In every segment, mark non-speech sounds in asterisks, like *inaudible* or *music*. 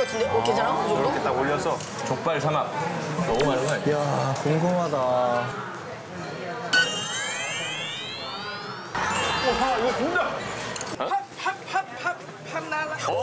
것 같은데? 어, 괜찮아? 이렇게 딱 올려서 족발 삼합. 너무 많은 거 아니야? 궁금하다. 어, 봐, 이거 군다. 어? 팝, 팝, 팝, 팝, 팝 나라. 오!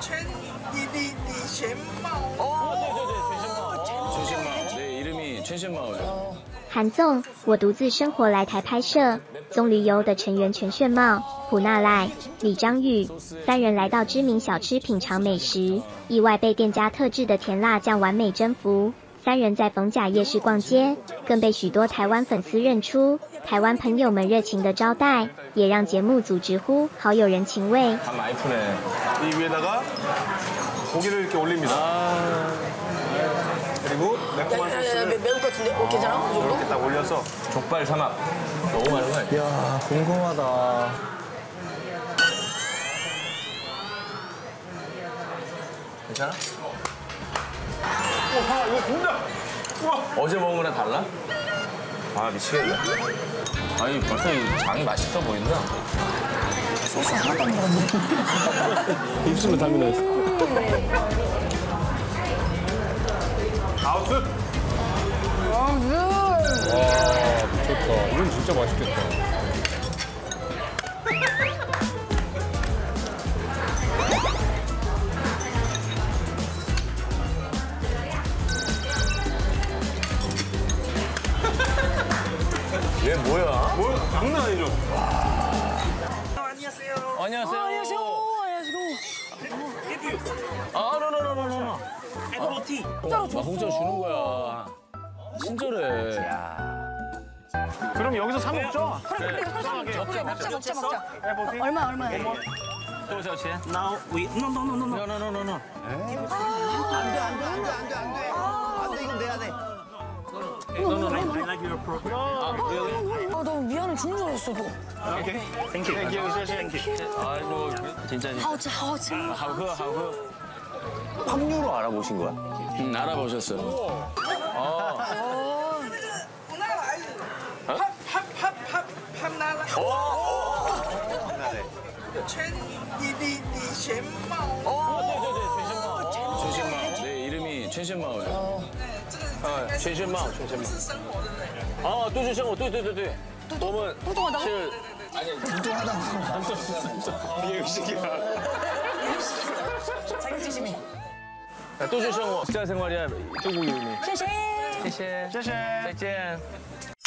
첸디디디 젠마오. 오, 첸마오. 내 이름이 첸신마오예요. 어. 韩纵，我独自生活来台拍摄。棕榈游的成员全炫茂、普纳赖、李章玉三人来到知名小吃品尝美食，意外被店家特制的甜辣酱完美征服。三人在逢甲夜市逛街，更被许多台湾粉丝认出。台湾朋友们热情的招待，也让节目组直呼好有人情味。 매콤한 야, 야, 소스를 매- 매울 것 같은데? 어, 괜찮아? 이 정도? 이렇게 딱 올려서 족발 삼합. 너무 많은 거 아니야? 이야, 궁금하다. 괜찮아? 오, 봐, 이거 된다. 우와. 어제 먹은 거랑 달라? 아, 미치겠네. 아니 벌써 이 장이 맛있어 보인다. *laughs* 입술로 담이 나 있어. 와, 미쳤다. 이건 진짜 맛있겠다. 얘 뭐야? 뭐, 장난 아니죠? 안녕하세요. 안녕하세요. 안녕하세요. 아, 노노노노노. MOT. 공짜로 줬어. 공짜로 주는 거야. 친절해. 그럼 여기서 사 먹죠? 그래, 먹자, 먹자, 먹자. 얼마, 얼마야? Now we no no no no no. 노노노노노. I like your program. 아, 너무 미안해. 죽는 줄 알았어, 너. Thank you. Thank you. Thank you. 아이고 진짜 하우츠, 하우츠. 하우그 하우그. 확률로 알아보신 거야? 응 알아보셨어. 팝팝팝팝 팝나라. 네. 全你你你嫌冒。 최신마을. 내 이름이 최신마을. 这个全身冒全身冒是生活的人。啊，对对生 猜个机器名都市生活。家庭生活家庭祝福有谢谢。谢谢。谢谢。再见。